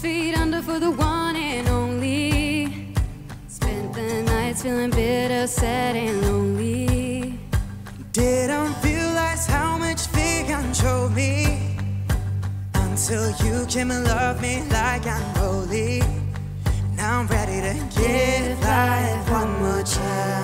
feet under for the one and only. Spent the nights feeling bitter, sad, and lonely. Didn't realize how much fear controlled me until you came and loved me like I'm holy. Now I'm ready to give life one more chance.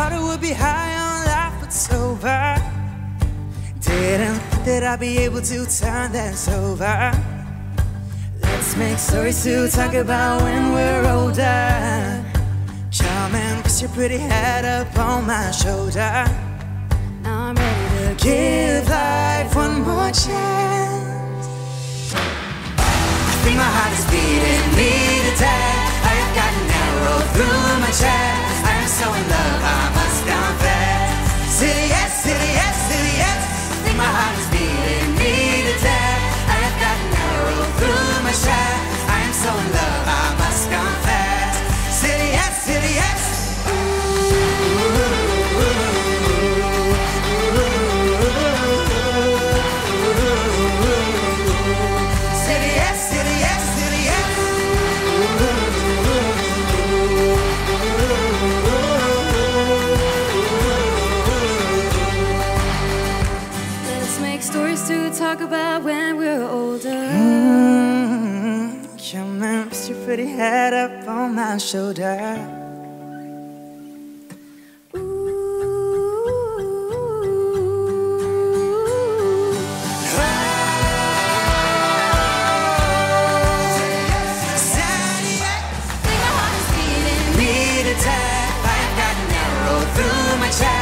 Thought it would be high on life, but sober. Didn't think that I'd be able to turn this over. Let's make stories to talk about when we're older. And rest your pretty head up on my shoulder. Now I'm ready to Give life one more chance. I think my heart is beating me to death. I have got an arrow through my chest. I am so in love, pretty head up on my shoulder. Think my heart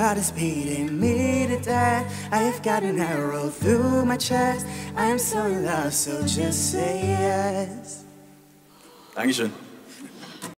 heart is beating me to death. I have got an arrow through my chest. I am so in love, so just say yes. Dankeschön.